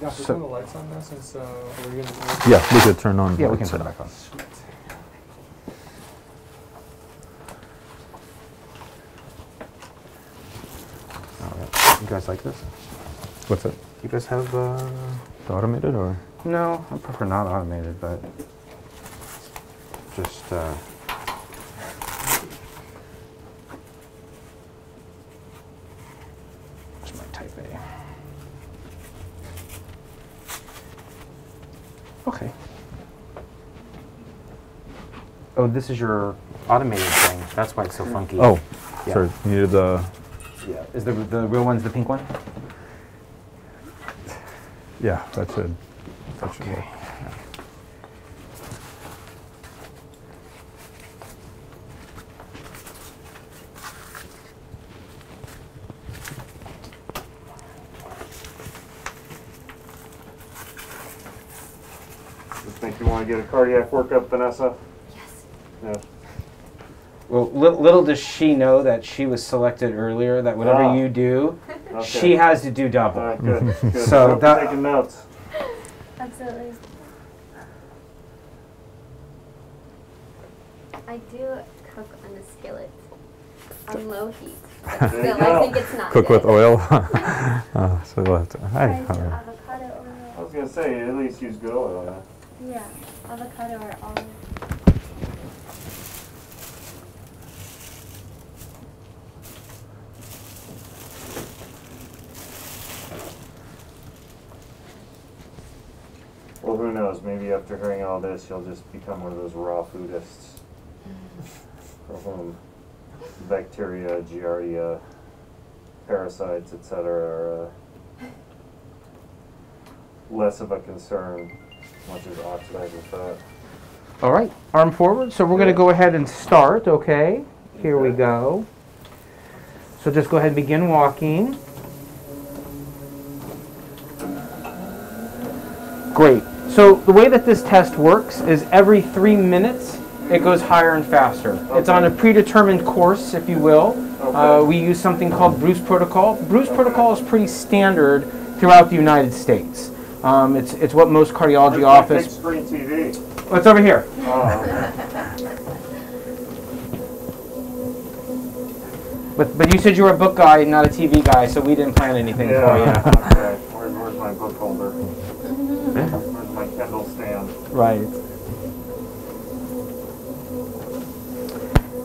Yeah, So- so, turn the lights on now since uh, we're gonna. Yeah, we could turn on. Yeah, we can turn it back on. All right. You guys like this? What's it? You guys have, uh, The automated or? no, I prefer not automated, but just, uh, just my type A. Okay. Oh, this is your automated thing. That's why it's so funky. Oh, Yeah. sorry. You needed the. Yeah. Is the the real one's the pink one? Yeah, that should. That should work. You think you want to get a cardiac workup, Vanessa? Yes. Yeah. Well, li- little does she know that she was selected earlier. That whatever Ah. you do, Okay. she has to do double. All right, good. good. So Hope you're that- taking notes. Absolutely. I do cook on a skillet on low heat. But still, go. I think it's not Cook with oil. uh, so we'll have to. I, Try to uh, I was gonna say at least use good oil. on Yeah, avocado or olive. Knows? Maybe after hearing all this, you'll just become one of those raw foodists for whom bacteria, giardia, parasites, etc., are uh, less of a concern, much as oxidizing fat. All right, arm forward. So we're going to go ahead and start. Okay. Here we go. So just go ahead and begin walking. Great. So the way that this test works is every three minutes it goes higher and faster. It's on a predetermined course, if you will. Uh, we use something called Bruce Protocol. Bruce Protocol is pretty standard throughout the United States. Um, it's, it's what most cardiology Where's office. Big screen TV. What's over here? Oh. But, but you said you were a book guy, not a TV guy, so we didn't plan anything for yeah. you. okay. Where's, where's my book holder? Stand? Right.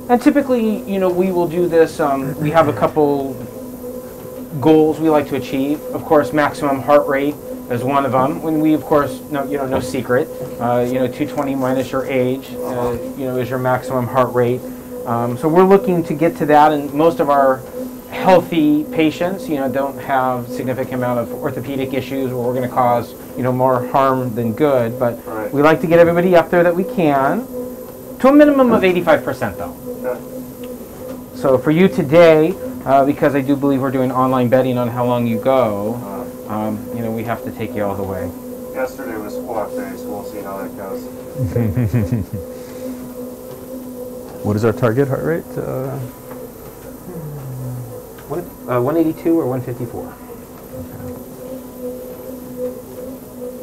And typically, you know, we will do this. Um, we have a couple goals we like to achieve. Of course, maximum heart rate is one of them. When we, of course, no, you know, no secret. Uh, you know, 220 minus your age, uh, you know, is your maximum heart rate. Um, so we're looking to get to that, and most of our healthy patients, you know, don't have significant amount of orthopedic issues where we're going to cause, you know, more harm than good. But Right. we like to get everybody up there that we can, to a minimum of 85% though. Okay. So for you today, uh, because I do believe we're doing online betting on how long you go, Uh, um, you know, we have to take you all the way. yesterday was squat day, so we'll see how that goes. what is our target heart rate? Uh, What, uh, 182 or 154?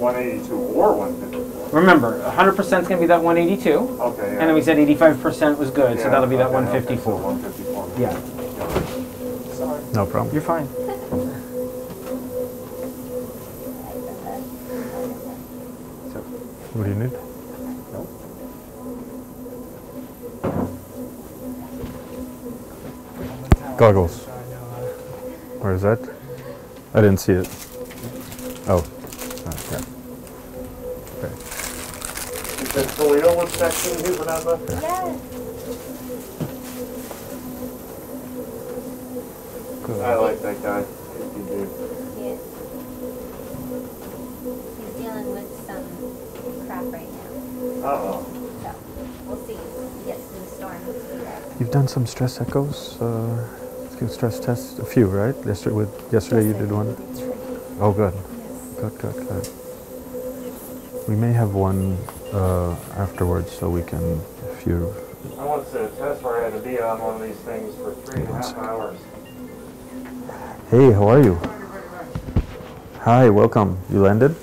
182 or 154. Remember, 100% is going to be that 182, Okay. Yeah. and then we said 85% was good, so that'll be that okay, okay, so 154. 154. Yeah, Sorry. no problem. you're fine. So, What do you need? Goggles. Where is that? I didn't see it. Oh. Okay. Okay. Is that Toledo was texting you, Vanessa? Yes. I like that guy. If you do. Yes. He's dealing with some crap right now. Uh-oh. So we'll see. He gets through the storm. You've done some stress echoes, uh, stress tests, a few, right? Yesterday, with yesterday you did one. Oh, good. Good, good, good. We may have one uh, afterwards, so we can, if you. I once did a test where I had to be on one of these things for three and a half hours. Hey, how are you? Hi, welcome. You landed?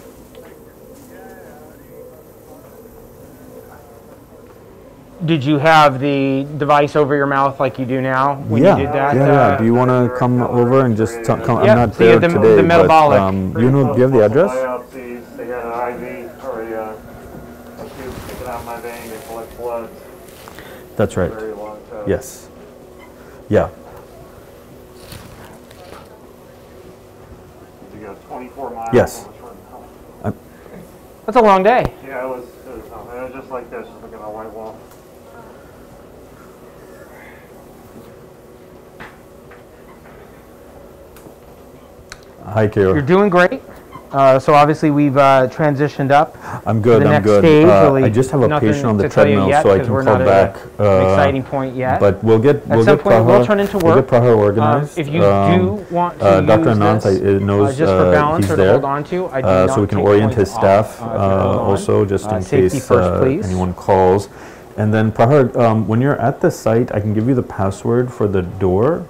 Did you have the device over your mouth like you do now when yeah. you did that? yeah, uh, yeah. Do you want to come over and just t- come? Yep, I'm not so you there have the- today, the metabolic. but um, you know, do you have the address? Biopsies, they got an IV or a, uh, a tube sticking out my vein to collect blood. That's right. Very long time. Yes. Yeah. You go 24 miles. Yes. on a short hill. That's a long day. Yeah, it was, it was, it was just like this, just looking at a white wall. Hi, Carol. You're doing great. Uh, so obviously we've uh, transitioned up. I'm good. I'm good. stage, Uh, really I just have a patient on the to treadmill, yet, so I can call not at back. An uh, exciting point yet. But we'll get we'll some get point, we'll turn into We'll work. get Praha Um, organized. if you Um, do want to uh, Dr. use Anant uh, knows just for uh, balance he's or to there. hold on to, I do not so we can orient his staff also, just in case first, anyone calls. And then Prahar, um, when you're at the site, I can give you the password for the door,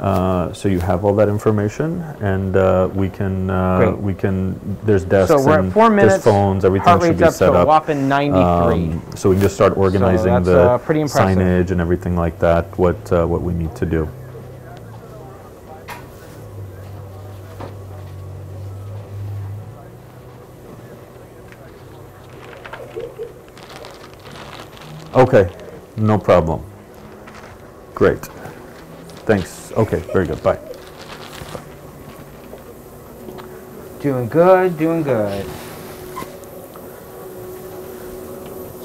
uh, so you have all that information, and uh, we can uh, we can. There's desks So we're and four there's phones. Everything should be up set up. whopping 93. Um, so we can just start organizing that's, the uh, signage and everything like that. What uh, what we need to do. Okay, no problem. Great. Thanks. Okay, very good. Bye. Doing good, doing good.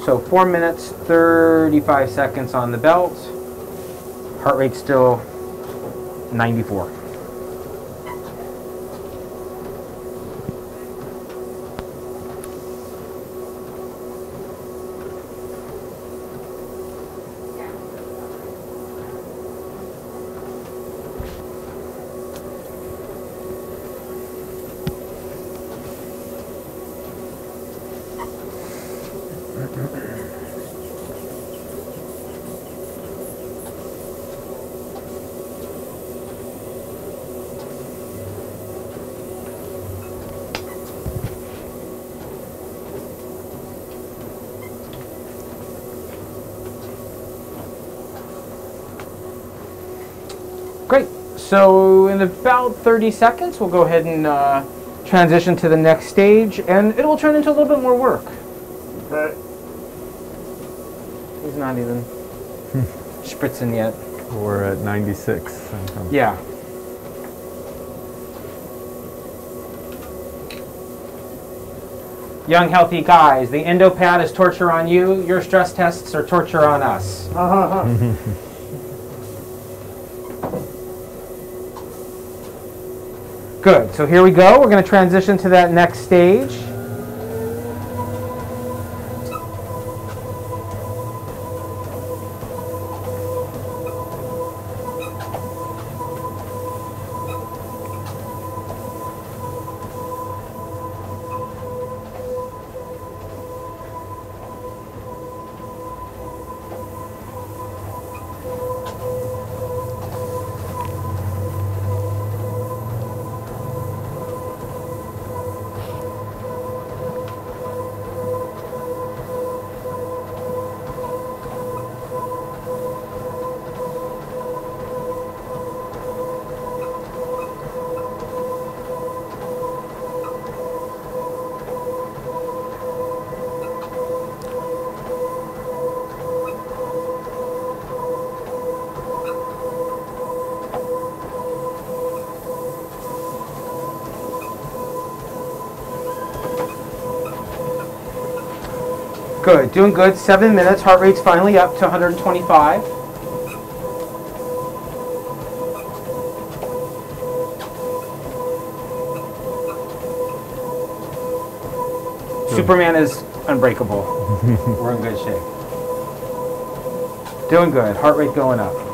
So four minutes, 35 seconds on the belt. Heart rate still 94. Great. So in about 30 seconds, we'll go ahead and uh, transition to the next stage, and it will turn into a little bit more work. Okay. He's not even spritzing yet. We're at 96. Yeah. Young, healthy guys, the endopad is torture on you. Your stress tests are torture on us. Good. So here we go. We're going to transition to that next stage. Good. Doing good. Seven minutes. Heart rate's finally up to 125. Hmm. Superman is unbreakable. We're in good shape. Doing good. Heart rate going up.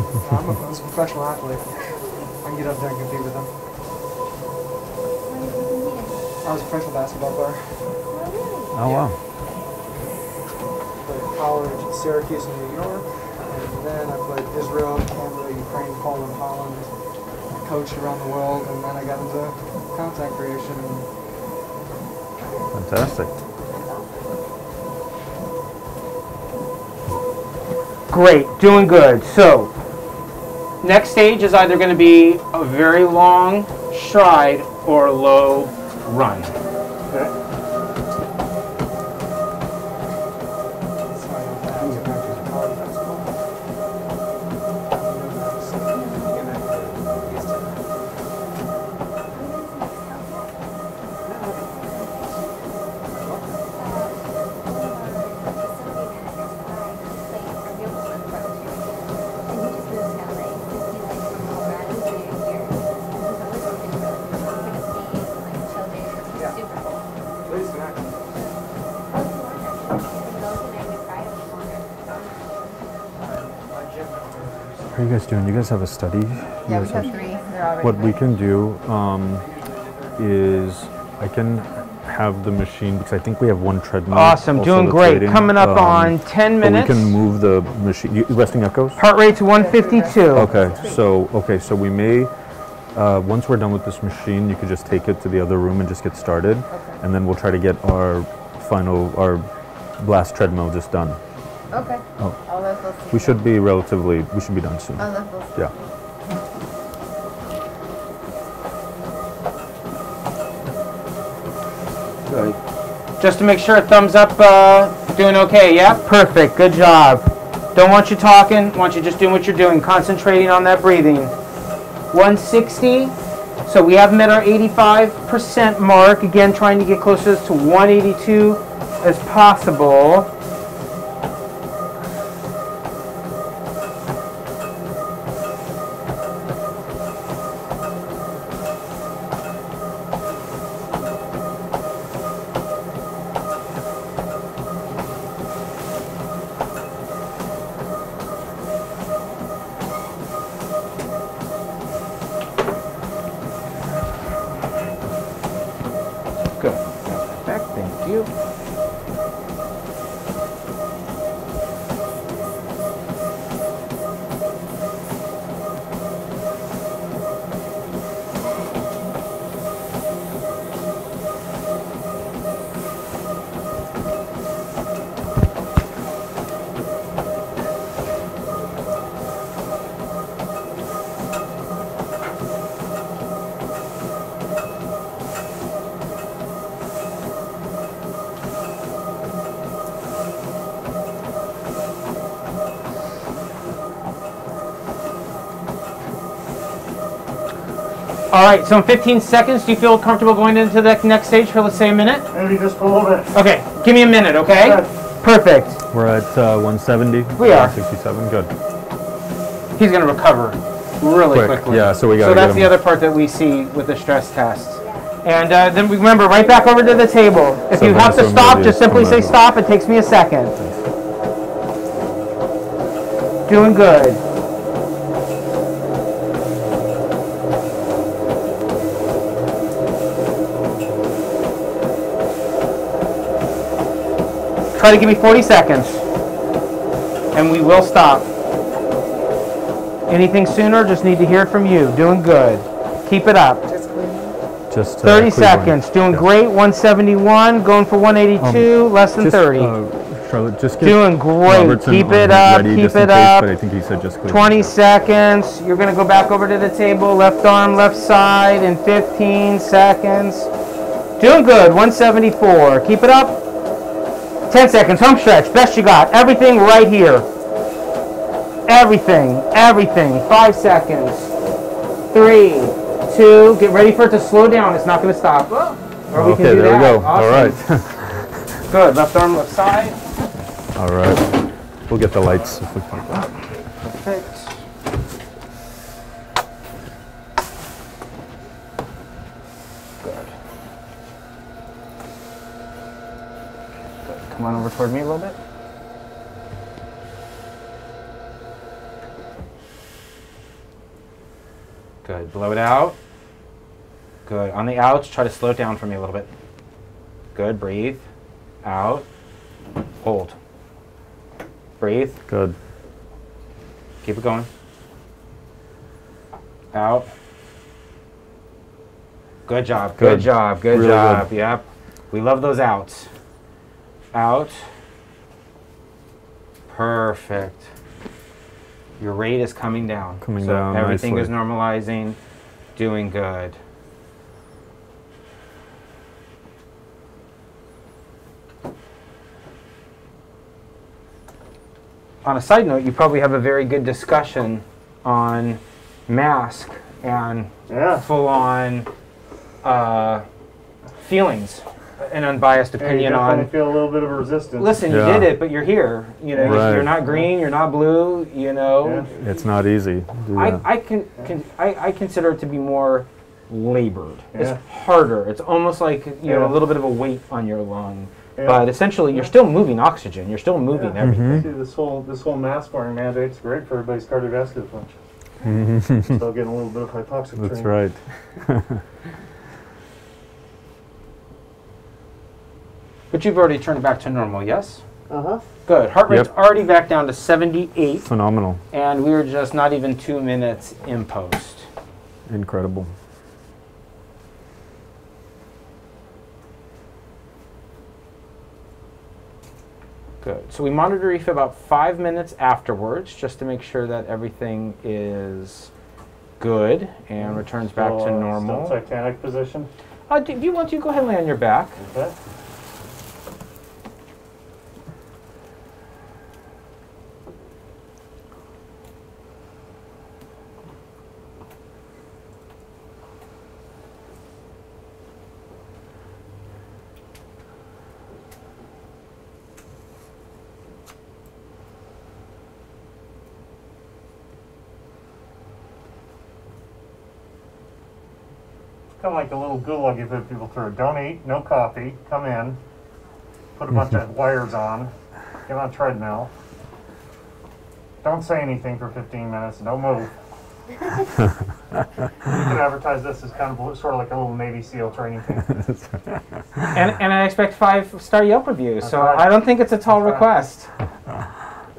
I was a professional athlete. I can get up there and compete with them. I was a professional basketball player. Oh wow. Played college at Syracuse in New York, and then I played Israel, Canada, Ukraine, Poland, Holland. I coached around the world, and then I got into content creation. Fantastic. Great, doing good. So, next stage is either going to be a very long stride or a low run. Guys doing? You guys have a study? You Yeah, we guys have three. They're already What we can do um, is I can have the machine because I think we have one treadmill. Awesome, doing great. waiting, Coming up um, on 10 but minutes. we can move the machine. You, resting echoes. Heart rate's 152. Okay, so okay, so we may. Uh, once we're done with this machine, you could just take it to the other room and just get started, and then we'll try to get our final our last treadmill just done. Okay. Oh. I'll let those. We should be relatively. We should be done soon. I'll let those. Yeah. Good. Just to make sure, thumbs up, uh, doing okay, yeah? Perfect, good job. Don't want you talking, want you just doing what you're doing, concentrating on that breathing. 160, so we have met our 85% mark, again, trying to get closest to 182 as possible. All right, so in 15 seconds, do you feel comfortable going into the next stage for, let's say, a minute? Maybe just a little bit. Okay, give me a minute, okay? Good. Perfect. We're at uh, 170. We are. 67. Good. He's going to recover really Quick, quickly. yeah, so we gotta So get that's the other part that we see with the stress test. And uh, then remember, right back over to the table. If So you have to Vanessa stop, just simply say stop. It takes me a second. Doing good. Try to give me 40 seconds. And we will stop. Anything sooner, just need to hear it from you. Doing good. Keep it up. Just uh, 30 Cleveland. seconds. Doing Yeah. great. 171. Going for 182. less than Just, 30. uh, Charlotte, just get Doing great. Robertson Keep it up. ready Keep just in it case, up. But I think he said just 20 Yeah. seconds. You're going to go back over to the table. Left arm, left side in 15 seconds. Doing good. 174. Keep it up. 10 seconds. Home stretch. Best you got. Everything right here. Everything. Everything. Five seconds. Three. Two. Get ready for it to slow down. It's not going to stop. Or we okay, can do there that. we go. All Awesome. right. Good. Left arm, left side. All right. We'll get the lights if we can. Perfect. Good. Good. Come on over toward me a little bit. Good. Blow it out. Good. On the outs, try to slow it down for me a little bit. Good. Breathe. Out. Hold. Breathe. Good. Keep it going. Out. Good job. Good, Good. job. Good Really job. good. Yep. We love those outs. Out. Perfect. Your rate is coming down. Coming so down Everything is normalizing. Doing good. on a side note, you probably have a very good discussion on mask and Yeah. full-on uh, feelings, an unbiased Yeah, you opinion definitely on. feel a little bit of resistance. Listen, Yeah. you did it, but you're here. You know, Right. you're not green, you're not blue. You know, It's not easy. to I. I can, can I, I consider it to be more labored. Yeah. It's harder. It's almost like you know a little bit of a weight on your lung. Yeah. But essentially, you're still moving oxygen. You're still moving Yeah. everything. See, this whole this whole mask wearing mandate's great for everybody's cardiovascular function. Still getting a little bit of hypoxic. That's training. right. But you've already turned it back to normal, yes? Uh huh. Good. Heart rate's Yep. already back down to 78, Phenomenal. and we were just not even two minutes in post. Incredible. Good. So we monitor you for about five minutes afterwards, just to make sure that everything is good and returns back Still, to uh, normal. Still Titanic position. Uh, do, do you want to go ahead and lay on your back? Okay. Gulag you put people through. Don't eat, no coffee. Come in, put a bunch of wires on, get on a treadmill. Don't say anything for 15 minutes. Don't move. you can advertise this as kind of sort of like a little Navy SEAL training thing. And, and I expect five star Yelp reviews, so right. I don't think it's a tall That's right. request.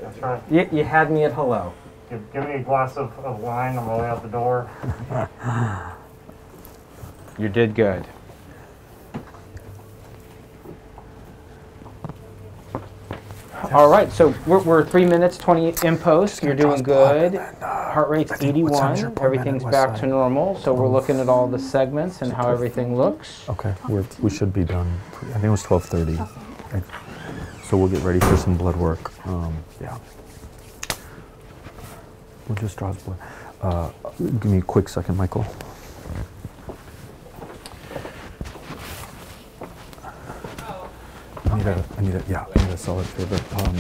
That's right. You, you had me at hello. Give, give me a glass of, of wine on the way out the door. You did good. All right, so we're, we're three minutes, 20 in post. You're doing good. Heart rate's 81. Everything's back to normal. So we're looking at all the segments and how everything looks. Okay, we're, we should be done. I think it was 12:30. So we'll get ready for some blood work. Um, yeah. We'll just draw his blood. Uh, give me a quick second, Michael. Need a, I need a, yeah, I need a solid favor. Um,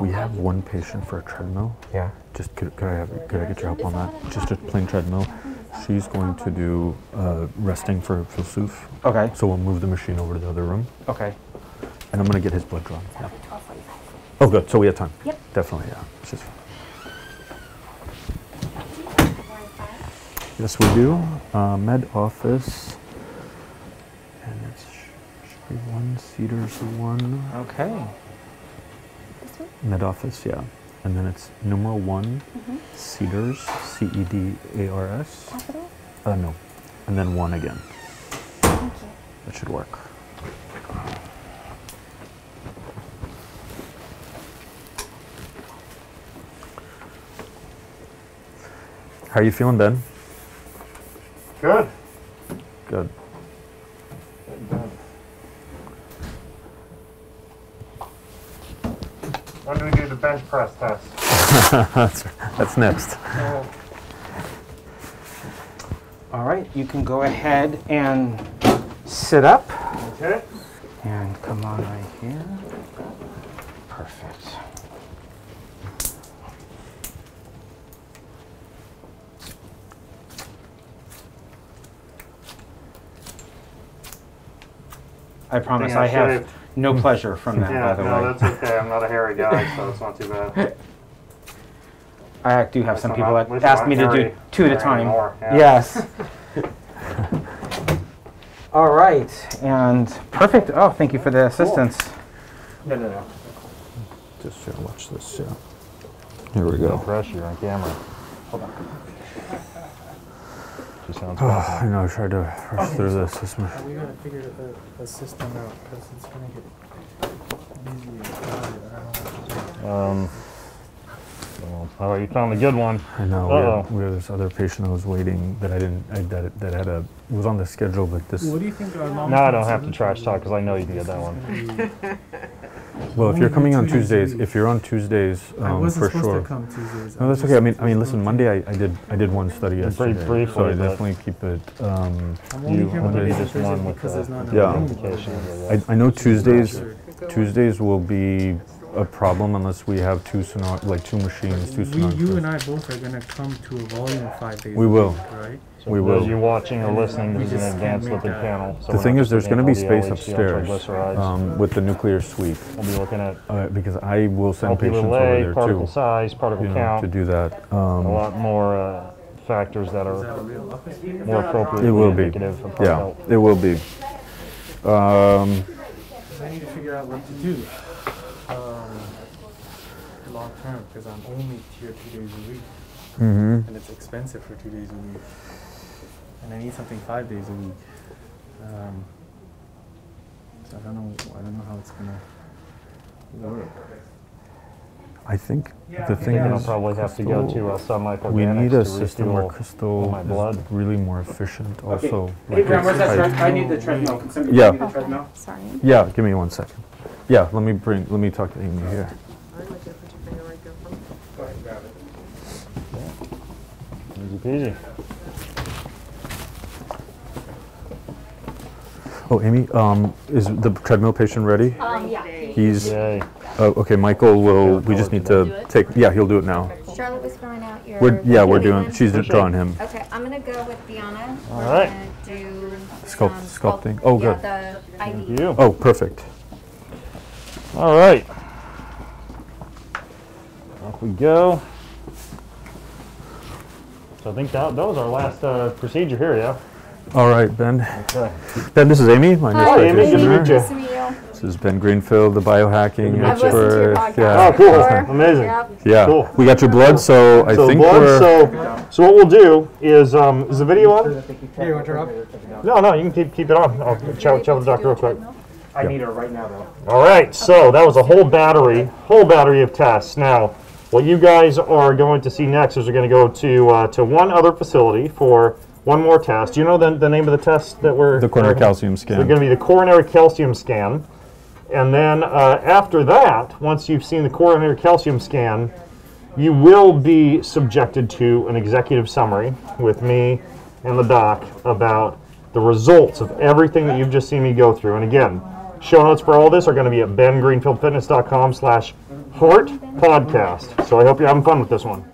we have one patient for a treadmill. Yeah. Just could, could I have could I get your help on that? Just a plain treadmill. She's going to do uh, resting for Filsuf. Okay. So we'll move the machine over to the other room, Okay. and I'm gonna get his blood drawn. Yeah. Oh, good. So we have time. Yep. Definitely, yeah. It's just yes, we do. Uh, med office, and it's should be one Cedars one. Okay. Med office, yeah. And then it's numeral one, Cedars, C E D A R S. Capital? Uh, no. And then one again. Thank you. That should work. How are you feeling, Ben? Good. Good. When do we do the bench press test? that's, that's next. All right, you can go ahead and sit up Okay. and come on right here. Perfect. I promise I I have shaved. No pleasure from that, by Yeah, the no, way. that's okay. I'm not a hairy guy, so it's not too bad. I do have Wish some people that ask not me to do two at a time. anymore, yeah. Yes. All right, and perfect. Oh, thank you for the assistance. No, no, no. Just here, watch this. Yeah. Here we go. No go. pressure on camera. She sounds Oh, confident. I know. I tried to rush through this. This one- We gotta figure a, a system out because it's gonna get busy and crowded. I don't know. Um, well, all right, you found a good one. I know. Uh-oh. We have, we have this other patient that was waiting that I didn't. I, that that had a. Was on the schedule, but this. What do you think our long No, I don't have to trash talk because I know you can get that one. Well, if you're coming on two days a Tuesdays, if you're on Tuesdays, for sure. I um, wasn't for supposed sure. to come Tuesdays. No, that's okay. I mean, I mean, listen. Monday, I, I did, I did one study Very yesterday, briefly, so I but- definitely keep it. Um, I'm only you here only Mondays need and one Thursdays with because there's not Yeah. enough notifications, room. I, I know Tuesdays. Tuesdays will be a problem unless we have two sonar, like two machines, two We, you and sonographers. I both are gonna come to a volume five days. We a will. week, right? So We for those will. of you watching or listening, We this is an advanced make lipid that. panel. so The thing is, there's going to be looking space LDL, upstairs um, with the nuclear sweep We'll be looking at uh, because I will send LP patients over delay, there particle too, size, particle you know, to do that. a Um, lot more uh, factors that are a real office? more appropriate. It will be. of yeah, health. it will be. Um, I need to figure out what to do. Um, long term, because I'm only here two days a week, mhm. and it's expensive for two days a week, and I need something five days a week. Um, so I don't know. I don't know how it's gonna work. I think the thing And I'll is, probably have to go to Crystal, uh, Sunlife we need a system where. Crystal my blood. is really more efficient. Also, Hey, like Graham, where's that I- I need the treadmill. Can somebody Yeah. give me the treadmill? Sorry. Yeah, give me one second. Yeah, let me bring. Let me talk to Amy here. Go ahead, grab it. Easy peasy. Oh, Amy, um, is the treadmill patient ready? Um, yeah. He's. Yay. Oh, okay, Michael will. We just need to take. Yeah, he'll do it now. Charlotte was drawing out your. We're yeah, we're doing. She's Appreciate drawing him. Okay, I'm gonna go with Deanna. All We're right. gonna do Sculpt- um, sculpting. sculpt- Oh, yeah, good. the Thank IV. you. Oh, perfect. All right. Off we go. So I think that, that was our last uh, procedure here, yeah? All right, Ben. Okay. Ben, this is Amy. My Hi, new Amy. Good to meet you. Nice to meet you. This is Ben Greenfield, the biohacking I've listened to your expert. Yeah. Oh, cool. Before. Amazing. Yep. Yeah. Cool. We got your blood, so I So think blood, we're. so, so what we'll do is, um, is the video on? Here, you want to turn off? No, no, you can keep, keep it on. I'll chat, chat with the doctor real quick. I need her right now, though. All right, so that was a whole battery, whole battery of tests. Now, what you guys are going to see next is we're going to go to uh, to one other facility for one more test. Do you know the, the name of the test that we're the coronary calcium scan. it's going to be the coronary calcium scan, and then uh, after that, once you've seen the coronary calcium scan, you will be subjected to an executive summary with me and the doc about the results of everything that you've just seen me go through. And again, show notes for all this are going to be at bengreenfieldfitness.com slash heart podcast. So I hope you're having fun with this one.